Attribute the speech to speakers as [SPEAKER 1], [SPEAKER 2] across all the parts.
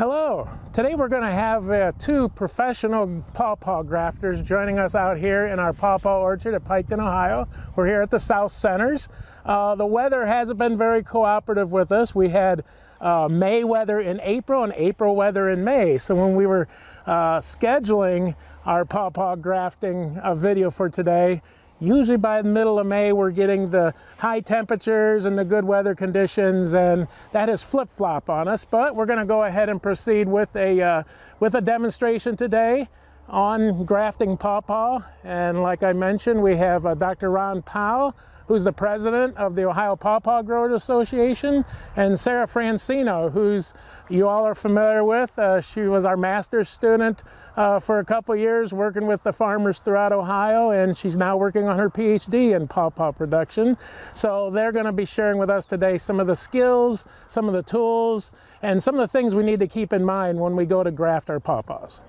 [SPEAKER 1] Hello. Today we're going to have uh, two professional pawpaw grafters joining us out here in our pawpaw orchard at Piketon, Ohio. We're here at the South Centers. Uh, the weather hasn't been very cooperative with us. We had uh, May weather in April and April weather in May. So when we were uh, scheduling our pawpaw grafting uh, video for today, usually by the middle of May we're getting the high temperatures and the good weather conditions and that has flip-flop on us but we're going to go ahead and proceed with a uh, with a demonstration today on grafting pawpaw and like I mentioned we have uh, Dr. Ron Powell who's the president of the Ohio Pawpaw Growers Association, and Sarah Francino, who's you all are familiar with. Uh, she was our master's student uh, for a couple years working with the farmers throughout Ohio, and she's now working on her PhD in pawpaw production. So they're going to be sharing with us today some of the skills, some of the tools, and some of the things we need to keep in mind when we go to graft our pawpaws.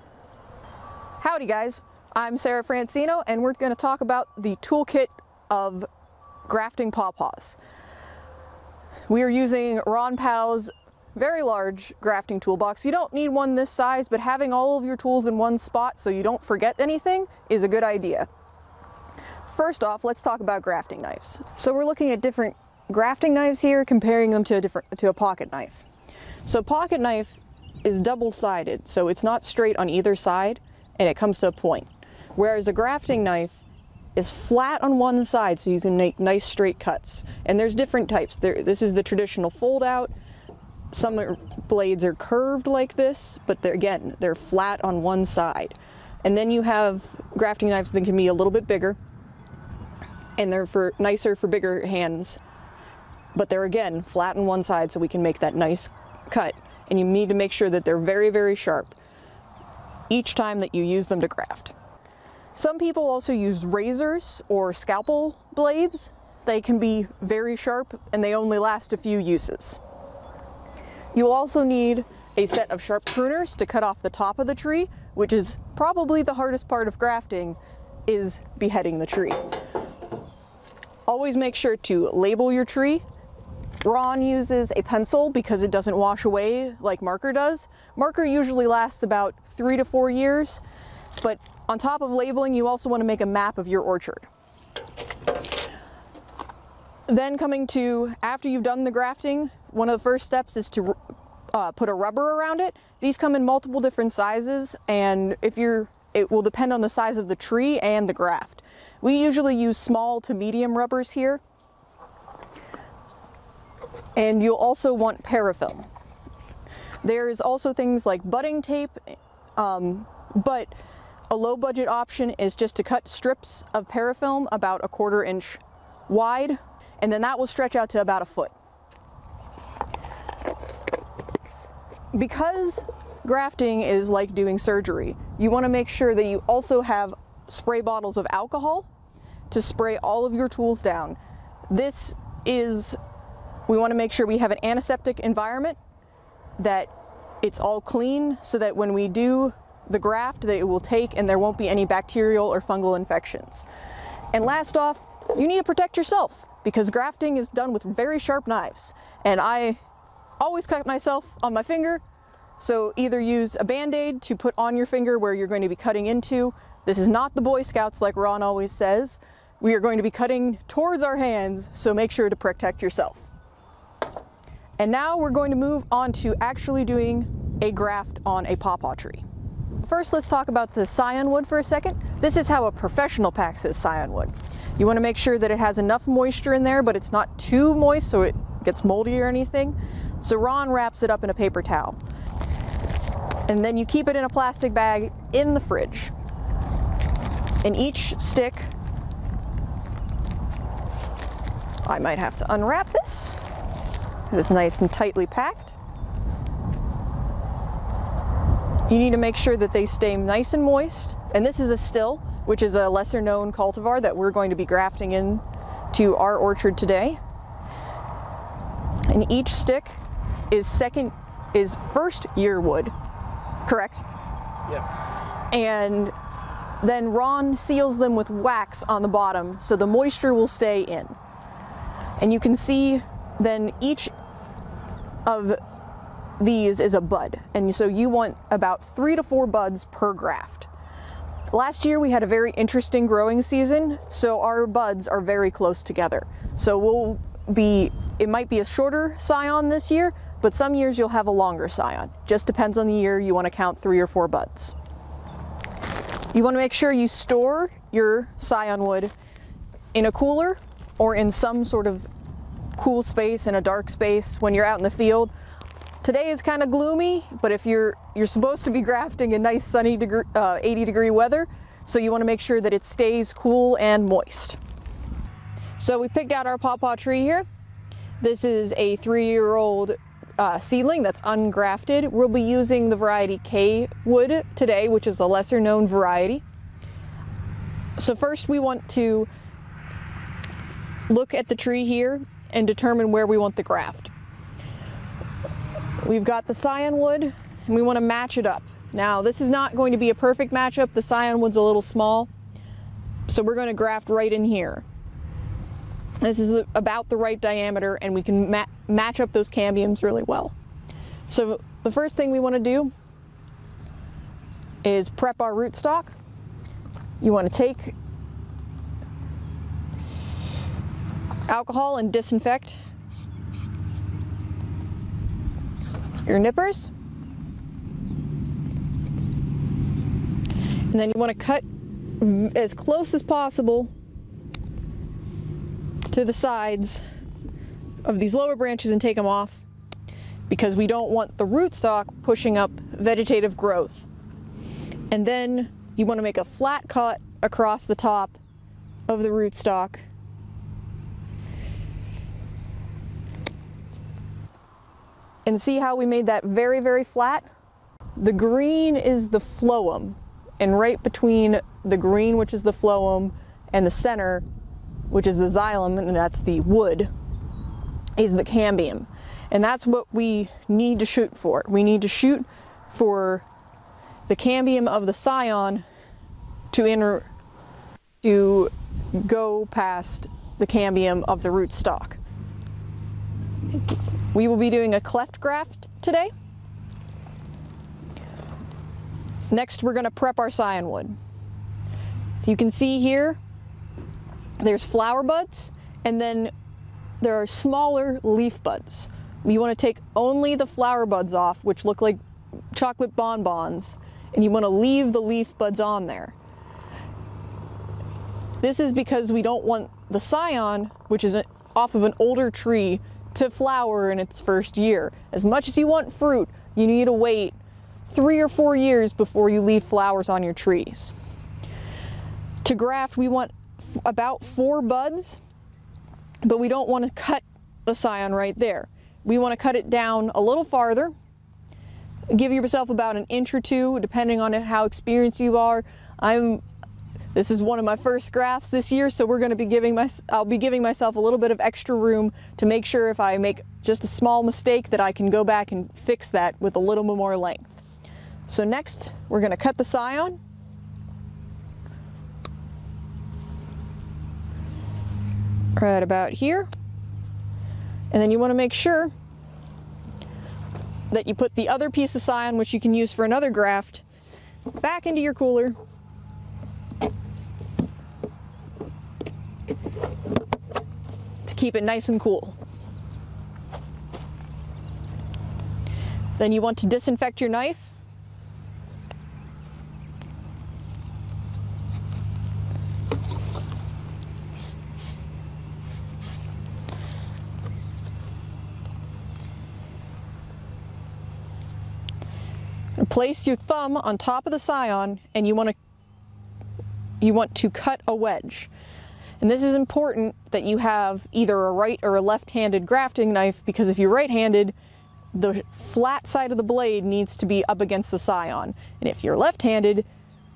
[SPEAKER 2] Howdy guys, I'm Sarah Francino and we're going to talk about the toolkit of grafting pawpaws. We are using Ron Powell's very large grafting toolbox. You don't need one this size, but having all of your tools in one spot so you don't forget anything is a good idea. First off, let's talk about grafting knives. So we're looking at different grafting knives here, comparing them to a different to a pocket knife. So pocket knife is double-sided, so it's not straight on either side, and it comes to a point. Whereas a grafting knife is flat on one side so you can make nice straight cuts. And there's different types. There, this is the traditional fold out. Some are, blades are curved like this, but they're, again, they're flat on one side. And then you have grafting knives that can be a little bit bigger and they're for nicer for bigger hands. But they're again flat on one side so we can make that nice cut. And you need to make sure that they're very, very sharp each time that you use them to graft. Some people also use razors or scalpel blades. They can be very sharp and they only last a few uses. You'll also need a set of sharp pruners to cut off the top of the tree, which is probably the hardest part of grafting, is beheading the tree. Always make sure to label your tree. Ron uses a pencil because it doesn't wash away like marker does. Marker usually lasts about three to four years, but on top of labeling, you also want to make a map of your orchard. Then coming to, after you've done the grafting, one of the first steps is to uh, put a rubber around it. These come in multiple different sizes and if you're, it will depend on the size of the tree and the graft. We usually use small to medium rubbers here. And you'll also want parafilm. There's also things like budding tape, um, but a low budget option is just to cut strips of parafilm about a quarter inch wide, and then that will stretch out to about a foot. Because grafting is like doing surgery, you want to make sure that you also have spray bottles of alcohol to spray all of your tools down. This is, we want to make sure we have an antiseptic environment, that it's all clean so that when we do the graft that it will take and there won't be any bacterial or fungal infections. And last off, you need to protect yourself because grafting is done with very sharp knives. And I always cut myself on my finger. So either use a band-aid to put on your finger where you're going to be cutting into. This is not the Boy Scouts like Ron always says. We are going to be cutting towards our hands, so make sure to protect yourself. And now we're going to move on to actually doing a graft on a pawpaw tree. First, let's talk about the scion wood for a second. This is how a professional packs his scion wood. You want to make sure that it has enough moisture in there, but it's not too moist so it gets moldy or anything. So Ron wraps it up in a paper towel. And then you keep it in a plastic bag in the fridge. And each stick, I might have to unwrap this it's nice and tightly packed. You need to make sure that they stay nice and moist. And this is a still, which is a lesser known cultivar that we're going to be grafting in to our orchard today. And each stick is second, is first year wood, correct?
[SPEAKER 1] Yeah.
[SPEAKER 2] And then Ron seals them with wax on the bottom so the moisture will stay in. And you can see then each of these is a bud. And so you want about three to four buds per graft. Last year we had a very interesting growing season, so our buds are very close together. So we'll be, it might be a shorter scion this year, but some years you'll have a longer scion. Just depends on the year, you want to count three or four buds. You want to make sure you store your scion wood in a cooler or in some sort of cool space in a dark space when you're out in the field. Today is kind of gloomy, but if you're you're supposed to be grafting in nice sunny degree, uh, 80 degree weather, so you want to make sure that it stays cool and moist. So we picked out our pawpaw tree here. This is a three-year-old uh, seedling that's ungrafted. We'll be using the variety K wood today, which is a lesser known variety. So first we want to look at the tree here and determine where we want the graft. We've got the scion wood and we want to match it up. Now this is not going to be a perfect matchup. The scion wood's a little small. So we're going to graft right in here. This is about the right diameter and we can ma match up those cambiums really well. So the first thing we want to do is prep our rootstock. You want to take alcohol and disinfect your nippers. And then you want to cut as close as possible to the sides of these lower branches and take them off because we don't want the rootstock pushing up vegetative growth. And then you want to make a flat cut across the top of the rootstock And see how we made that very, very flat? The green is the phloem, and right between the green, which is the phloem, and the center, which is the xylem, and that's the wood, is the cambium. And that's what we need to shoot for. We need to shoot for the cambium of the scion to enter to go past the cambium of the rootstock. We will be doing a cleft graft today. Next, we're going to prep our scion wood. So you can see here, there's flower buds, and then there are smaller leaf buds. You want to take only the flower buds off, which look like chocolate bonbons, and you want to leave the leaf buds on there. This is because we don't want the scion, which is off of an older tree, to flower in its first year. As much as you want fruit, you need to wait three or four years before you leave flowers on your trees. To graft, we want about four buds, but we don't want to cut the scion right there. We want to cut it down a little farther. Give yourself about an inch or two, depending on how experienced you are. I'm this is one of my first grafts this year, so we're going to be giving my, I'll be giving myself a little bit of extra room to make sure if I make just a small mistake that I can go back and fix that with a little bit more length. So next, we're going to cut the scion. Right about here. And then you want to make sure that you put the other piece of scion, which you can use for another graft, back into your cooler keep it nice and cool. Then you want to disinfect your knife. place your thumb on top of the scion and you want to you want to cut a wedge. And this is important that you have either a right or a left-handed grafting knife because if you're right-handed, the flat side of the blade needs to be up against the scion. And if you're left-handed,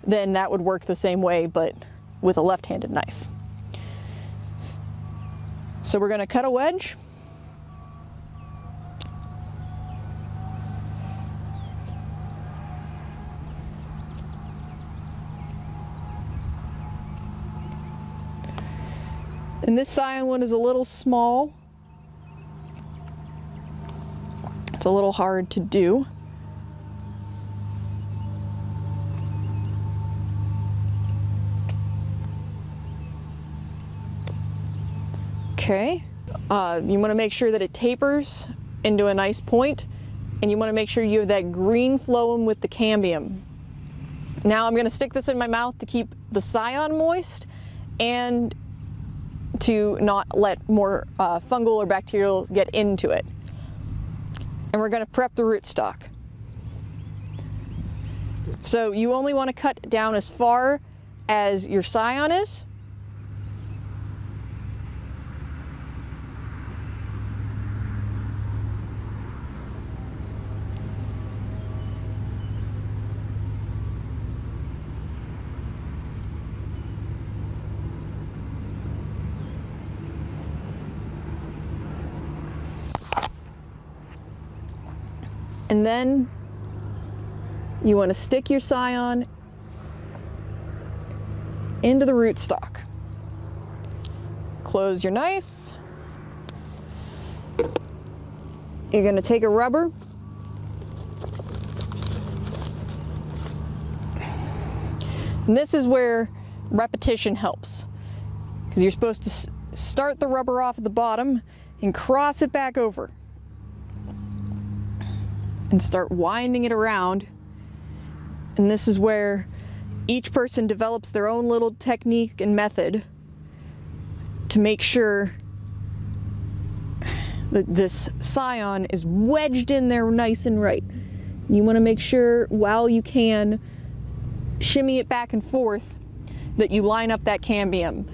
[SPEAKER 2] then that would work the same way, but with a left-handed knife. So we're gonna cut a wedge. And this scion one is a little small. It's a little hard to do. Okay. Uh, you want to make sure that it tapers into a nice point, and you want to make sure you have that green phloem with the cambium. Now I'm going to stick this in my mouth to keep the scion moist and to not let more uh, fungal or bacterial get into it. And we're going to prep the rootstock. So you only want to cut down as far as your scion is. And then you want to stick your scion into the rootstock. Close your knife. You're going to take a rubber. And this is where repetition helps. Because you're supposed to start the rubber off at the bottom and cross it back over and start winding it around. And this is where each person develops their own little technique and method to make sure that this scion is wedged in there nice and right. You want to make sure while you can shimmy it back and forth that you line up that cambium.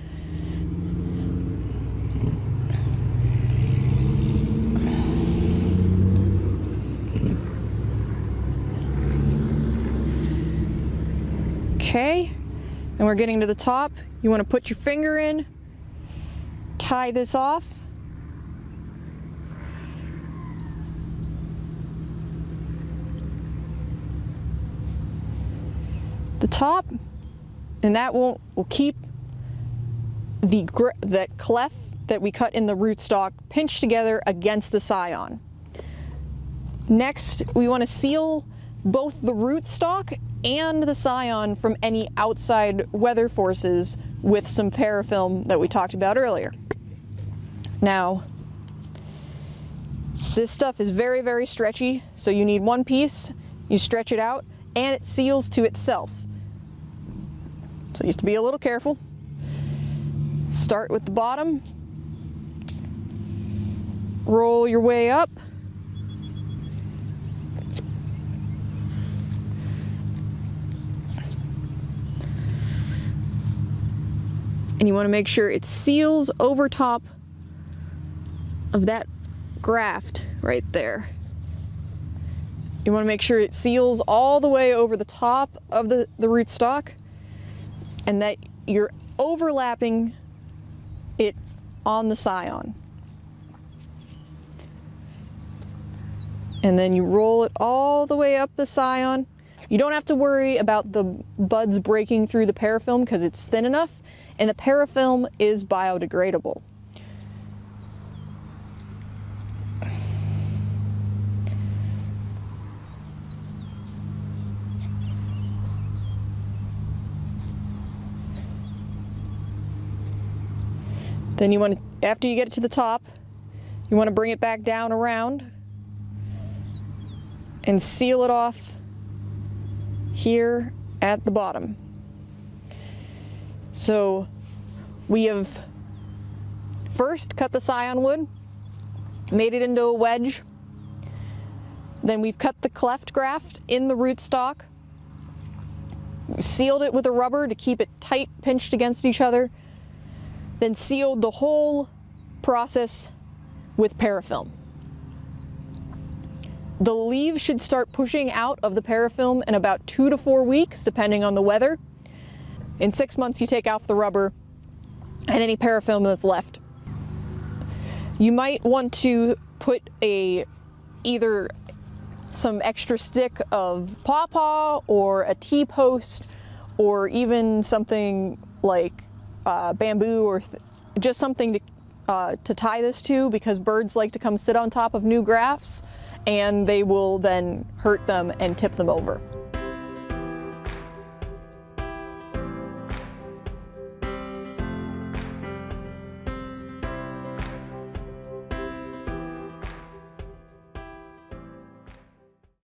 [SPEAKER 2] Okay, and we're getting to the top. You want to put your finger in, tie this off. The top, and that won't will keep the that cleft that we cut in the rootstock pinched together against the scion. Next, we want to seal both the rootstock and the scion from any outside weather forces with some parafilm that we talked about earlier. Now, this stuff is very, very stretchy, so you need one piece, you stretch it out, and it seals to itself. So you have to be a little careful. Start with the bottom, roll your way up, and you want to make sure it seals over top of that graft right there. You want to make sure it seals all the way over the top of the, the rootstock and that you're overlapping it on the scion. And then you roll it all the way up the scion. You don't have to worry about the buds breaking through the parafilm because it's thin enough and the parafilm is biodegradable. Then you want to, after you get it to the top, you want to bring it back down around and seal it off here at the bottom. So we have first cut the scion wood, made it into a wedge. Then we've cut the cleft graft in the rootstock, sealed it with a rubber to keep it tight pinched against each other, then sealed the whole process with parafilm. The leaves should start pushing out of the parafilm in about two to four weeks, depending on the weather. In six months, you take off the rubber and any parafilm that's left. You might want to put a either some extra stick of pawpaw or a T-post or even something like uh, bamboo or just something to, uh, to tie this to because birds like to come sit on top of new grafts and they will then hurt them and tip them over.